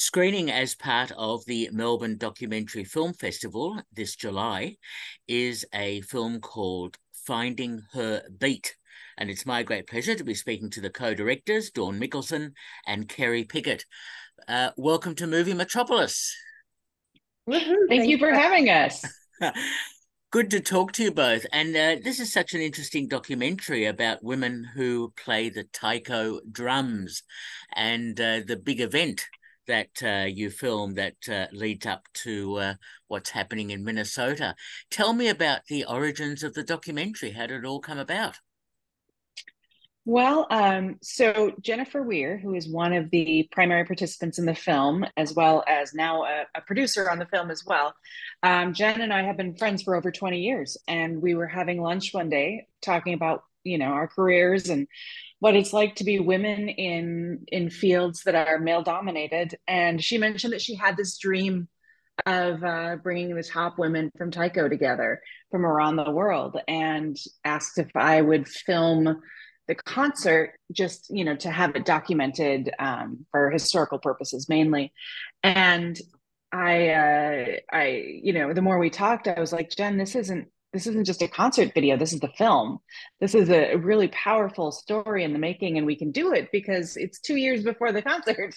Screening as part of the Melbourne Documentary Film Festival this July is a film called Finding Her Beat. And it's my great pleasure to be speaking to the co directors, Dawn Mikkelson and Keri Pickett. Uh, welcome to Movie Metropolis. Thank, Thank you for having us. Good to talk to you both. And uh, this is such an interesting documentary about women who play the taiko drums and uh, the big event that uh, you filmed that uh, leads up to uh, what's happening in Minnesota. Tell me about the origins of the documentary. How did it all come about? Well, um, so Jennifer Weir, who is one of the primary participants in the film, as well as now a, a producer on the film as well, um, Jen and I have been friends for over 20 years. And we were having lunch one day talking about, you know, our careers and what it's like to be women in in fields that are male dominated. And she mentioned that she had this dream of uh, bringing the top women from taiko together from around the world and asked if i would film the concert just you know to have it documented um, for historical purposes mainly. And i uh, i you know the more we talked i was like jen this isn't this isn't just a concert video this is the film this is a really powerful story in the making and we can do it because it's two years before the concert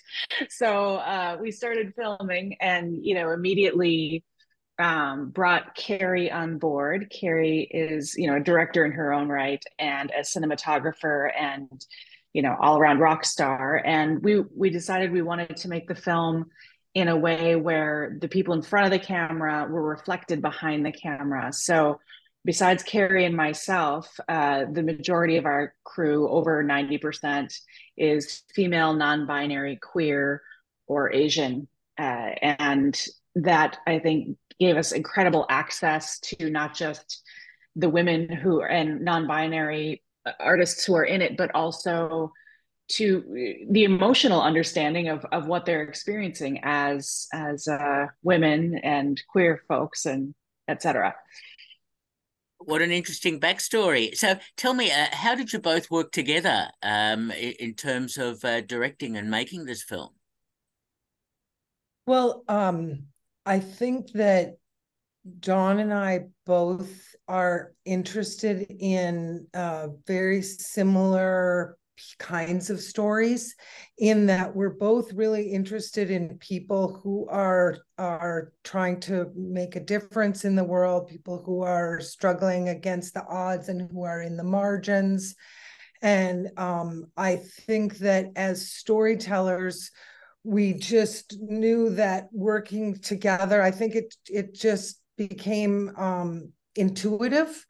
so uh, we started filming and you know immediately um, brought keri on board. keri is, you know, a director in her own right and a cinematographer and, you know, all around rock star. And we we decided we wanted to make the film in a way where the people in front of the camera were reflected behind the camera. So besides Keri and myself, uh, the majority of our crew, over 90%, is female, non-binary, queer, or Asian. Uh, and that I think gave us incredible access to not just the women who and non-binary artists who are in it, but also to the emotional understanding of, of what they're experiencing as as uh, women and queer folks and etc. What an interesting backstory. So, tell me, uh, how did you both work together um, in terms of uh, directing and making this film? Well, um, I think that Dawn and I both are interested in uh, very similar kinds of stories in that we're both really interested in people who are are trying to make a difference in the world people who are struggling against the odds and who are in the margins. And um, i think that as storytellers we just knew that working together i think it it just became um, intuitive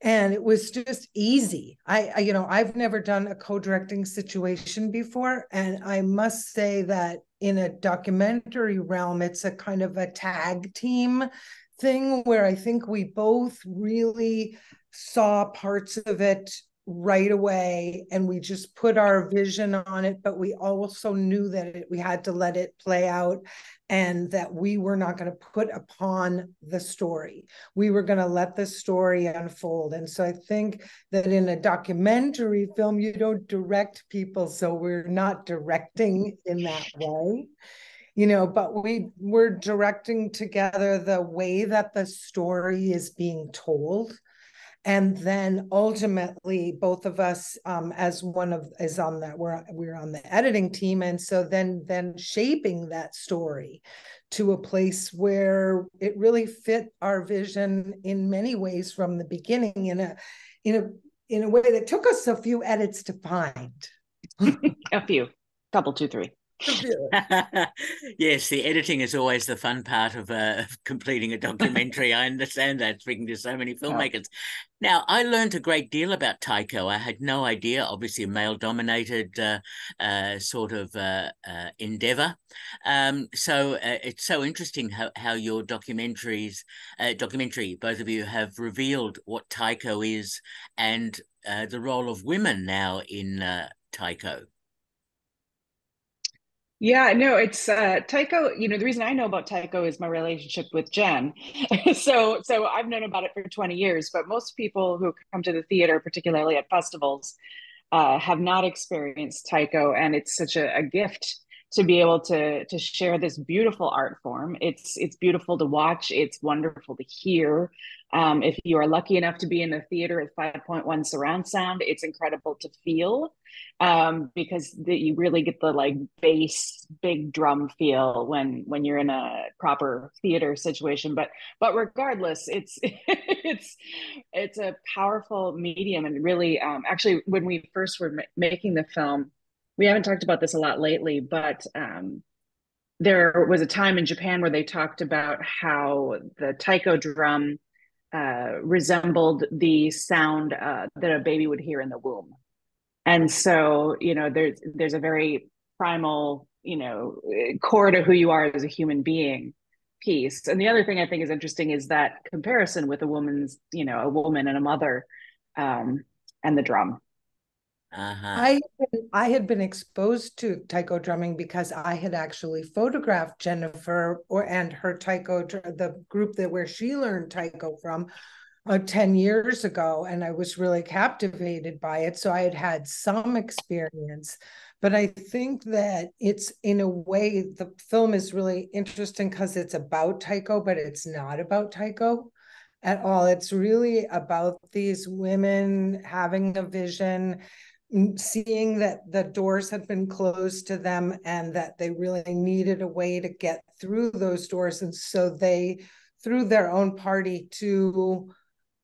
and it was just easy. I, I, you know i've never done a co-directing situation before and i must say that in a documentary realm it's a kind of a tag team thing where i think we both really saw parts of it right away and we just put our vision on it but we also knew that it, we had to let it play out and that we were not going to put upon the story. We were going to let the story unfold. And so i think that in a documentary film you don't direct people so we're not directing in that way. You know but we we're directing together the way that the story is being told and then ultimately both of us um, as one of is on that we're we're on the editing team. And so then then shaping that story to a place where it really fit our vision in many ways from the beginning in a in a in a way that took us a few edits to find. A few. Couple two three yes, the editing is always the fun part of, uh, completing a documentary. I understand that, speaking to so many filmmakers. Now, I learned a great deal about Taiko. I had no idea, obviously, a male dominated uh, uh, sort of uh, uh, endeavor. Um, so uh, it's so interesting how, how your documentaries, documentary, both of you have revealed what Taiko is and the role of women now in Taiko. Yeah, no, it's uh Taiko, you know, the reason I know about Taiko is my relationship with Jen. so so I've known about it for 20 years, but most people who come to the theater, particularly at festivals, uh, have not experienced Taiko, and it's such a, a gift to be able to to share this beautiful art form. It's it's beautiful to watch. It's wonderful to hear. Um, if you are lucky enough to be in a theater with 5.1 surround sound, it's incredible to feel um, because the, you really get the like bass big drum feel when when you're in a proper theater situation. But but regardless, it's it's it's a powerful medium and really um, actually when we first were ma- making the film we haven't talked about this a lot lately, but um, there was a time in Japan where they talked about how the taiko drum uh, resembled the sound uh, that a baby would hear in the womb, and so you know there's there's a very primal you know core to who you are as a human being piece. And the other thing I think is interesting is that comparison with a woman's you know a woman and a mother um, and the drum. Uh-huh. I I had been exposed to taiko drumming because I had actually photographed Jennifer or and her taiko the group that where she learned taiko from uh, 10 years ago and I was really captivated by it so I had had some experience but I think that it's in a way the film is really interesting because it's about taiko but it's not about taiko at all it's really about these women having a vision seeing that the doors had been closed to them and that they really needed a way to get through those doors. And so they through their own party to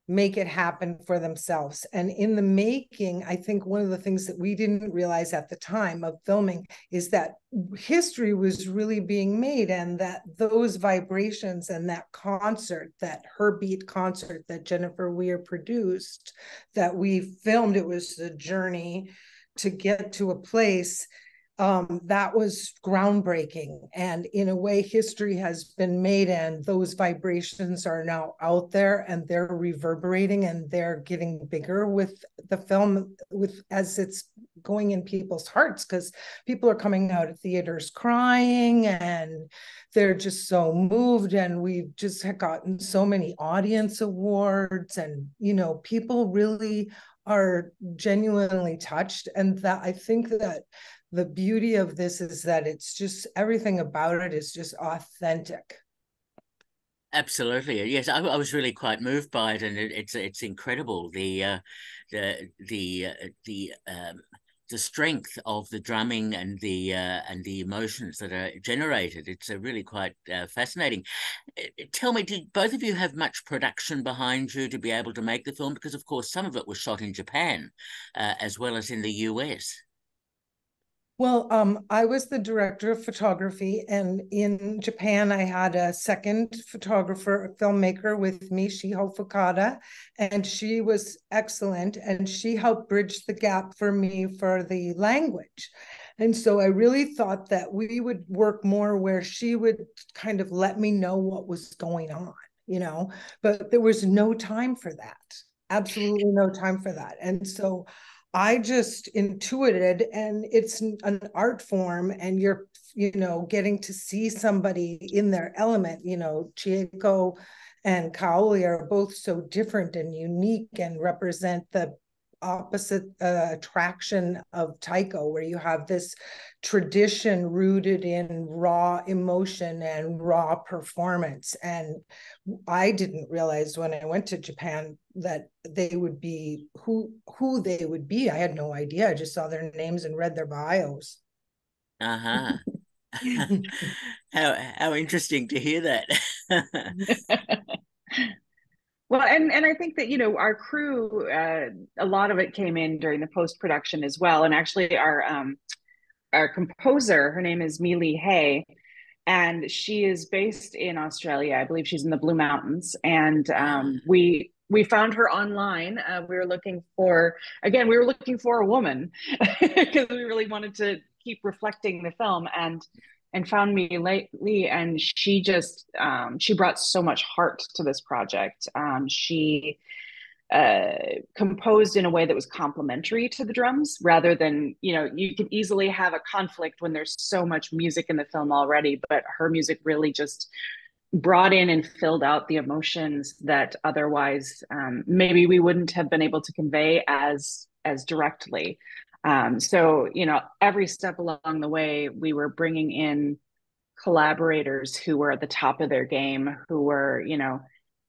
make it happen for themselves. And in the making, I think one of the things that we didn't realize at the time of filming is that history was really being made and that those vibrations and that concert, that her beat concert that Jennifer Weir produced, that we filmed, it was the journey to get to a place um, that was groundbreaking. And in a way, history has been made, and those vibrations are now out there and they're reverberating and they're getting bigger with the film, with as it's going in people's hearts, because people are coming out of theaters crying and they're just so moved. And we've just gotten so many audience awards, and you know, people really are genuinely touched and that i think that the beauty of this is that it's just everything about it is just authentic. Absolutely, yes. I, I was really quite moved by it, and it, it's it's incredible the uh, the the uh, the um, the strength of the drumming and the uh, and the emotions that are generated. It's a really quite uh, fascinating. Uh, tell me, did both of you have much production behind you to be able to make the film? Because of course, some of it was shot in Japan uh, as well as in the US. Well, um, I was the director of photography, and in Japan, I had a second photographer, a filmmaker with me, Shiho Fukada, and she was excellent, and she helped bridge the gap for me for the language. And so I really thought that we would work more where she would kind of let me know what was going on, you know, but there was no time for that. Absolutely no time for that. And so I just intuited, and it's an art form, and you're, you know, getting to see somebody in their element. You know, Chieko and Kaoly are both so different and unique and represent the opposite uh, attraction of taiko where you have this tradition rooted in raw emotion and raw performance. And i didn't realize when i went to japan that they would be who who they would be. I had no idea. I just saw their names and read their bios. Uh-huh. How how interesting to hear that Well, and and I think that you know our crew, uh, a lot of it came in during the post production as well, and actually our um, our composer, her name is Meili Hay, and she is based in Australia. I believe she's in the Blue Mountains, and um, we we found her online. Uh, we were looking for again, we were looking for a woman because we really wanted to keep reflecting the film and and found me lately and she just um, she brought so much heart to this project. Um, she uh, composed in a way that was complementary to the drums rather than you know you can easily have a conflict when there's so much music in the film already but her music really just brought in and filled out the emotions that otherwise um, maybe we wouldn't have been able to convey as as directly Um, so, you know, every step along the way, we were bringing in collaborators who were at the top of their game, who were, you know,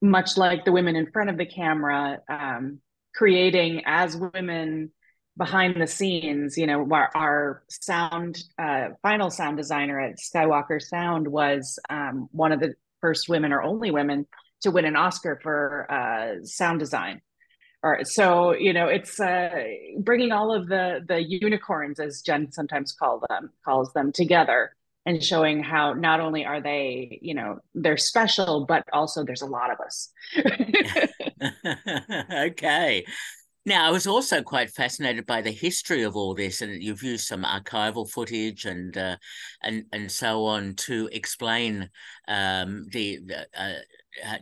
much like the women in front of the camera, um, creating as women behind the scenes. You know, our, our sound, uh, final sound designer at Skywalker Sound was um, one of the first women or only women to win an Oscar for uh, sound design. Or, so you know it's uh, bringing all of the the unicorns as jen sometimes call them calls them together and showing how not only are they you know they're special but also there's a lot of us. Okay. Now i was also quite fascinated by the history of all this and you've used some archival footage and uh, and and so on to explain um, the, the uh,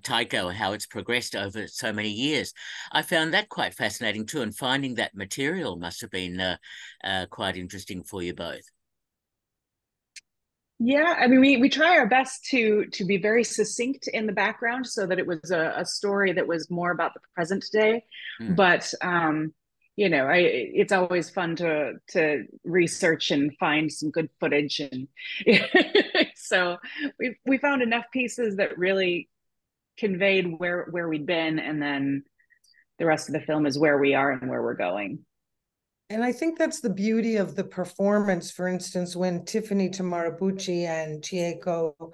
Taiko, how it's progressed over so many years. I found that quite fascinating too, and finding that material must have been uh, uh, quite interesting for you both. Yeah, I mean, we we try our best to to be very succinct in the background, so that it was a, a story that was more about the present day. Mm. But um, you know, I it's always fun to to research and find some good footage, and so we we found enough pieces that really conveyed where where we'd been, and then the rest of the film is where we are and where we're going. And I think that's the beauty of the performance. For instance, when Tiffany Tamaribuchi and Chieko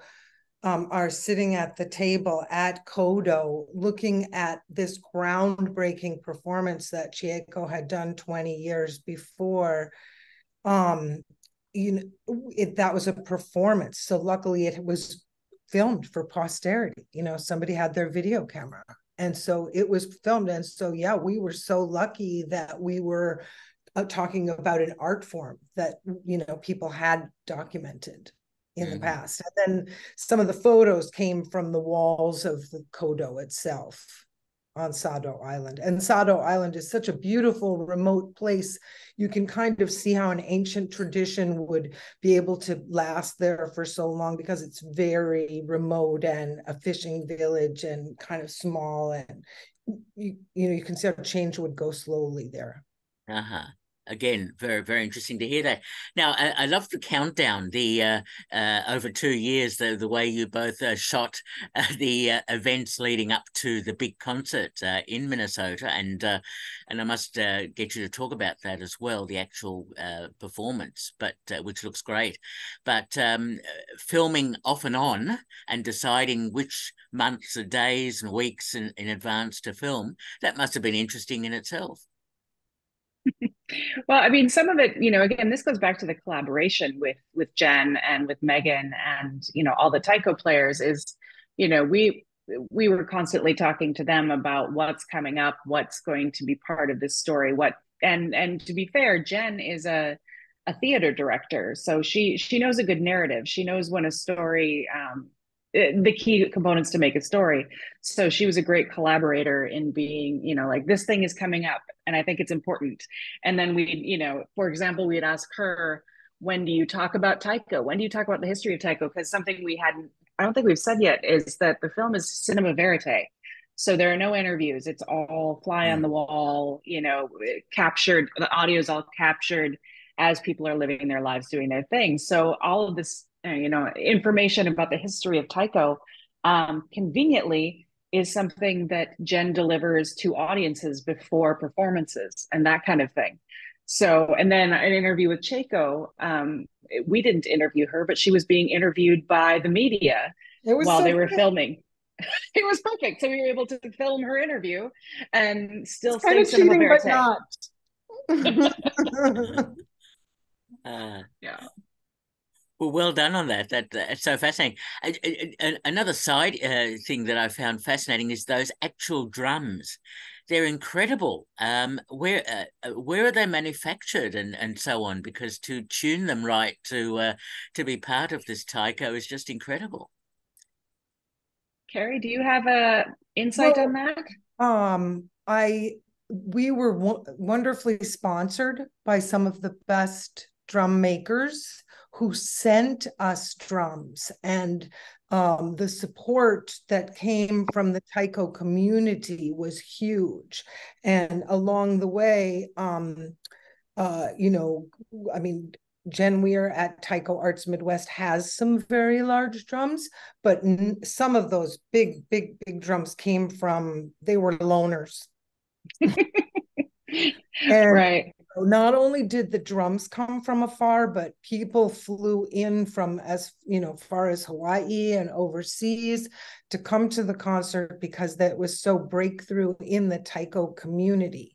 um, are sitting at the table at Kodo looking at this groundbreaking performance that Chieko had done 20 years before, um, you know, it, that was a performance. So luckily it was filmed for posterity. You know, somebody had their video camera. And so it was filmed. And so, yeah, we were so lucky that we were uh, talking about an art form that you know people had documented in mm-hmm. the past and then some of the photos came from the walls of the kodo itself on sado island. And sado island is such a beautiful remote place. You can kind of see how an ancient tradition would be able to last there for so long because it's very remote and a fishing village and kind of small. And you, you know you can see how change would go slowly there. Uh-huh again, very, very interesting to hear that. Now, I, I love the countdown, the uh, uh, over two years, the, the way you both uh, shot uh, the uh, events leading up to the big concert uh, in Minnesota. And and I must get you to talk about that as well, the actual performance, but which looks great. But um, filming off and on and deciding which months or days and weeks in, in advance to film, that must have been interesting in itself well, I mean, some of it, you know, again, this goes back to the collaboration with with Jen and with Megan and you know all the Taiko players. Is you know we we were constantly talking to them about what's coming up, what's going to be part of this story, what and and to be fair, Jen is a a theater director, so she she knows a good narrative. She knows when a story um, the key components to make a story. So she was a great collaborator in being, you know, like this thing is coming up and I think it's important. And then we, you know, for example, we'd ask her, when do you talk about Taiko? When do you talk about the history of Taiko? Because something we hadn't, I don't think we've said yet is that the film is cinema verite. So there are no interviews. It's all fly on mm. the wall, you know, captured, the audio is all captured as people are living their lives doing their thing. So all of this you know information about the history of Taiko um, conveniently is something that Jen delivers to audiences before performances and that kind of thing. So, and then an interview with Chieko, um, we didn't interview her, but she was being interviewed by the media while so they were good. filming. it was perfect. So we were able to film her interview and still it's stay cinema cheating, but not. uh, yeah. Well, well done on that. That that's so fascinating. Another side uh, thing that I found fascinating is those actual drums. They're incredible. Um, where uh, uh, where are they manufactured and, and so on? Because to tune them right to uh, to be part of this taiko is just incredible. Keri, do you have a insight well, on that? Um, I we were wonderfully sponsored by some of the best drum makers who sent us drums and um, the support that came from the taiko community was huge and along the way um, uh, you know, I mean, Jen Weir at Taiko Arts Midwest has some very large drums, but some of those big, big, big drums came from they were loaners. and right. Not only did the drums come from afar, but people flew in from as you know far as Hawaii and overseas to come to the concert because that was so breakthrough in the taiko community.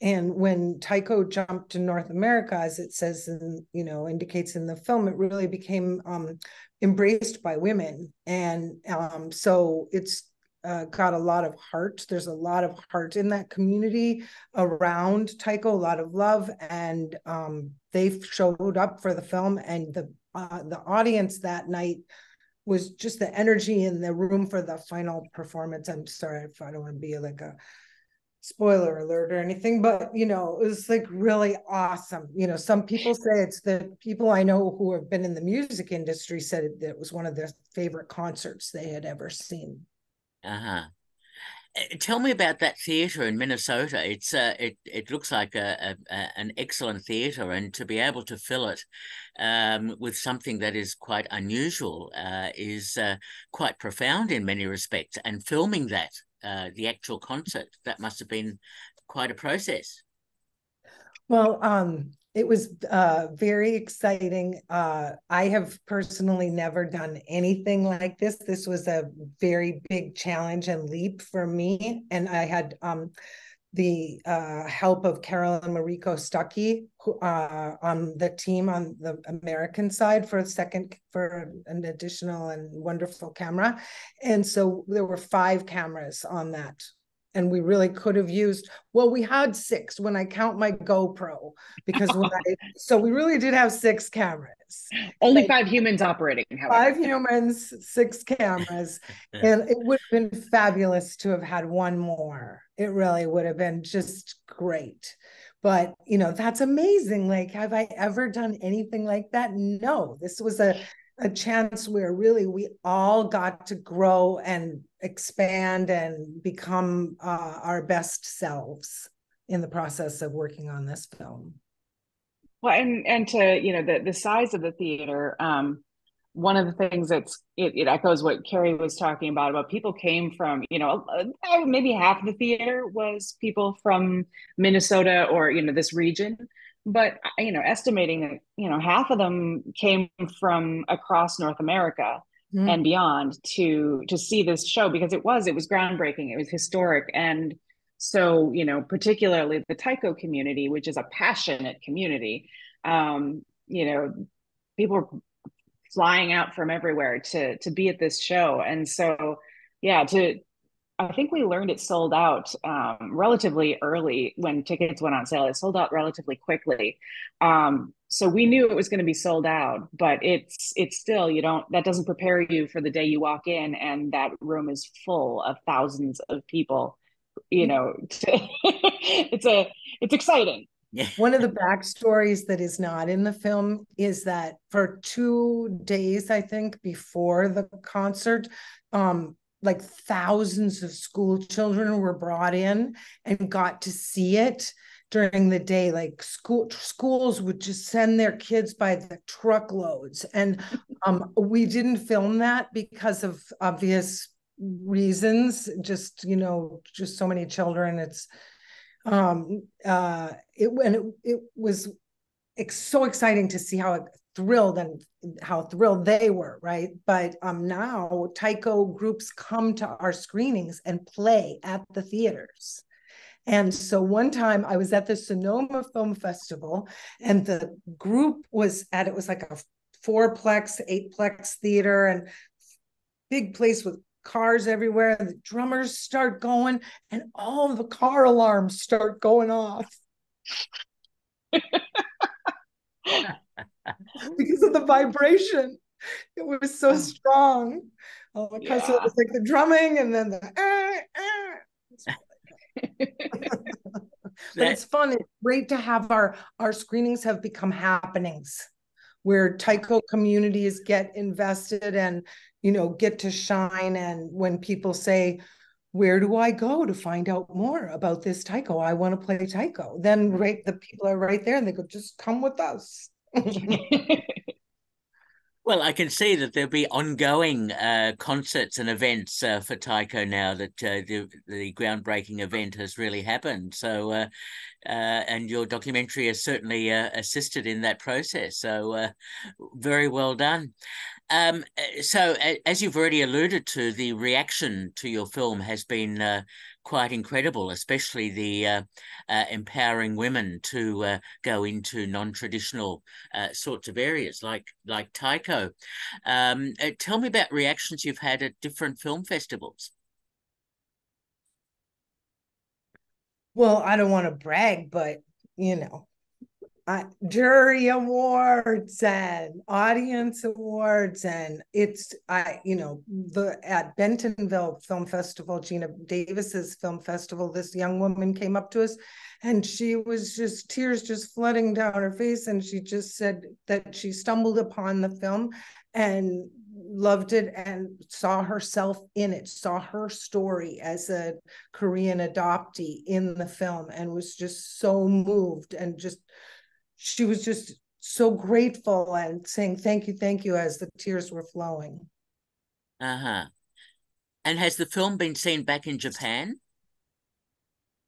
And when taiko jumped to North America, as it says and you know indicates in the film, it really became um, embraced by women, and um, so it's uh, got a lot of heart. There's a lot of heart in that community around Taiko, a lot of love, and um, they showed up for the film, and the uh, the audience that night was just the energy in the room for the final performance. I'm sorry if I don't want to be like a spoiler alert or anything, but you know, it was like really awesome. You know, some people say it's the people I know who have been in the music industry said it, it was one of their favorite concerts they had ever seen. Uh-huh. Eh, tell me about that theatre in Minnesota. It's uh, it it looks like a, a, a an excellent theatre, and to be able to fill it um, with something that is quite unusual uh, is uh, quite profound in many respects. And filming that, uh, the actual concert, that must have been quite a process. Well, um, it was uh, very exciting. Uh, I have personally never done anything like this. This was a very big challenge and leap for me. And I had um, the uh, help of Carolyn Mariko Stuckey uh, on the team on the American side for a second, for an additional and wonderful camera. And so there were five cameras on that and we really could have used well we had six when i count my gopro because when i so we really did have six cameras. Only like, five humans operating however. five humans six cameras and it would have been fabulous to have had one more. It really would have been just great. But you know that's amazing. Like have i ever done anything like that? No this was a a chance where really we all got to grow and expand and become uh, our best selves in the process of working on this film. Well, and and to you know the the size of the theater, um, one of the things that's it, it echoes what Keri was talking about about people came from you know uh, maybe half the theater was people from Minnesota or you know this region, but you know estimating that you know half of them came from across North America mm. and beyond to to see this show because it was it was groundbreaking it was historic and so you know particularly the taiko community which is a passionate community um you know people were flying out from everywhere to to be at this show and so yeah to I think we learned it sold out um, relatively early when tickets went on sale. It sold out relatively quickly. Um, so we knew it was going to be sold out but it's it's still you don't that doesn't prepare you for the day you walk in and that room is full of thousands of people you know it's a it's exciting one of the backstories that is not in the film is that for two days i think before the concert um like thousands of school children were brought in and got to see it during the day. Like school schools would just send their kids by the truckloads. And um, we didn't film that because of obvious reasons just you know just so many children. It's um uh it when it, it was it's so exciting to see how thrilled and how thrilled they were right but um now taiko groups come to our screenings and play at the theaters and so one time I was at the Sonoma Film Festival, and the group was at it was like a fourplex, eightplex theater, and big place with cars everywhere. The drummers start going, and all the car alarms start going off. because of the vibration. It was so strong. Oh, because yeah. it was like the drumming and then the eh, eh but it's fun. It's great to have our our screenings have become happenings where taiko communities get invested and you know get to shine and when people say where do I go to find out more about this taiko? I want to play taiko. Then right, the people are right there and they go, just come with us. Well, I can see that there'll be ongoing uh, concerts and events uh, for Taiko now that uh, the the groundbreaking event has really happened. So, uh, uh, and your documentary has certainly uh, assisted in that process. So, very well done. Um, so, as you've already alluded to, the reaction to your film has been quite incredible, especially the uh, uh, empowering women to uh, go into non-traditional uh, sorts of areas like like taiko. Um, uh, tell me about reactions you've had at different film festivals. Well, I don't want to brag, but you know, uh, jury awards and audience awards and it's i you know the at bentonville film festival geena davis's film festival this young woman came up to us and she was just tears just flooding down her face and she just said that she stumbled upon the film and loved it and saw herself in it saw her story as a korean adoptee in the film and was just so moved and just she was just so grateful and saying thank you, thank you as the tears were flowing. Uh huh. And has the film been seen back in Japan?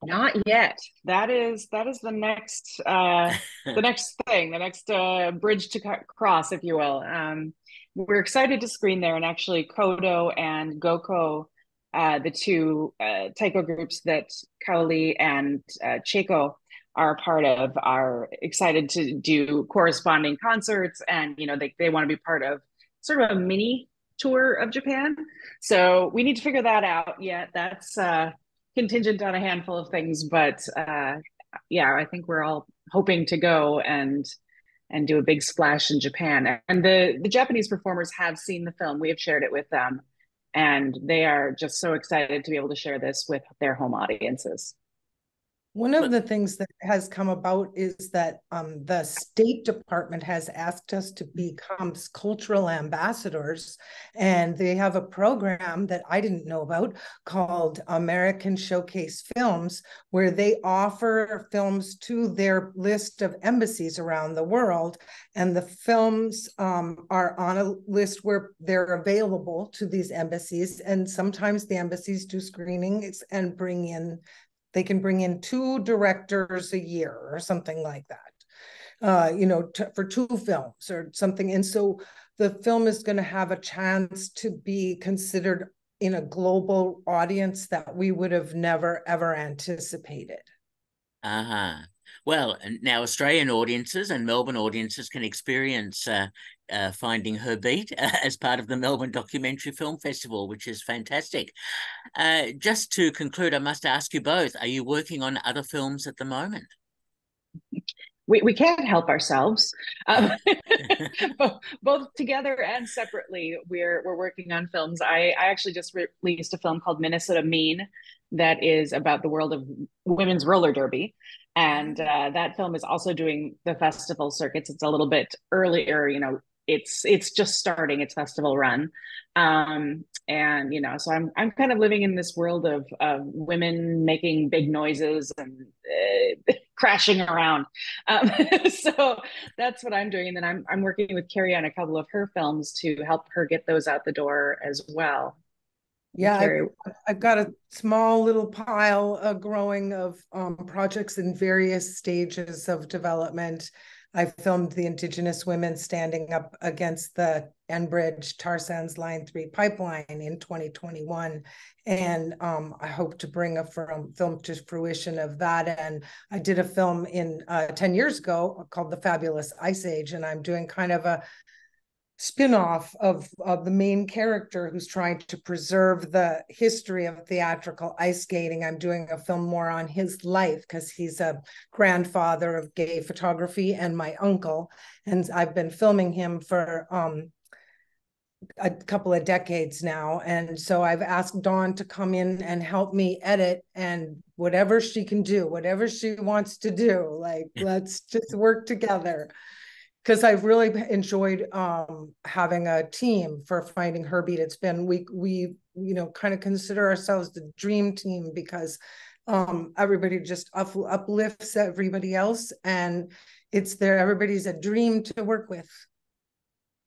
Not yet. That is that is the next uh the next thing, the next uh bridge to cross, if you will. Um we're excited to screen there and actually Kodo and Goko uh the two uh taiko groups that Kaoly and uh Chieko are part of are excited to do corresponding concerts and you know they, they want to be part of sort of a mini tour of japan. So we need to figure that out yet. That's uh contingent on a handful of things but uh yeah i think we're all hoping to go and and do a big splash in japan. And the the japanese performers have seen the film. We have shared it with them. And they are just so excited to be able to share this with their home audiences one of the things that has come about is that um, the State Department has asked us to become cultural ambassadors, and they have a program that I didn't know about called American Showcase Films, where they offer films to their list of embassies around the world, and the films um, are on a list where they're available to these embassies, and sometimes the embassies do screenings and bring in they can bring in two directors a year or something like that. Uh, you know t- for two films or something. And so the film is going to have a chance to be considered in a global audience that we would have never ever anticipated. Uh-huh. Well, now Australian audiences and Melbourne audiences can experience uh, uh, Finding Her Beat uh, as part of the Melbourne Documentary Film Festival, which is fantastic. Uh, just to conclude, I must ask you both: Are you working on other films at the moment? We, we can't help ourselves. Um, both, both together and separately, we're we're working on films. I, I actually just released a film called Minnesota Mean that is about the world of women's roller derby and uh, that film is also doing the festival circuits it's a little bit earlier you know it's it's just starting its festival run. Um and you know so i'm i'm kind of living in this world of of women making big noises and uh, crashing around. Um so that's what i'm doing. And then i'm i'm working with keri on a couple of her films to help her get those out the door as well. Yeah, I've, I've, got a small little pile uh, growing of um, projects in various stages of development. I filmed the Indigenous women standing up against the Enbridge Tar Sands Line 3 pipeline in 2021. And um, I hope to bring a film, film to fruition of that. And I did a film in uh, 10 years ago called The Fabulous Ice Age. And I'm doing kind of a spin-off of, of the main character who's trying to preserve the history of theatrical ice skating. I'm doing a film more on his life because he's a grandfather of gay photography and my uncle. And I've been filming him for um, a couple of decades now. And so I've asked Dawn to come in and help me edit and whatever she can do, whatever she wants to do, like let's just work together because I've really enjoyed um, having a team for finding Her Beat. It's been we we you know kind of consider ourselves the dream team because um, everybody just up, uplifts everybody else, and it's there. Everybody's a dream to work with.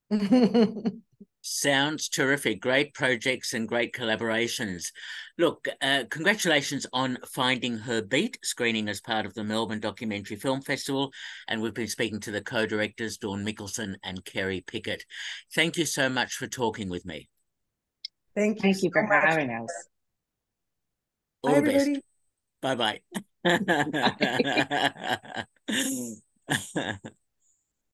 Sounds terrific. Great projects and great collaborations. Look, uh, congratulations on finding her beat, screening as part of the Melbourne Documentary Film Festival. And we've been speaking to the co directors, Dawn Mikkelson and Keri Pickett. Thank you so much for talking with me. Thank you. Thank you so for much. having us. All Bye, the best. Bye bye. bye.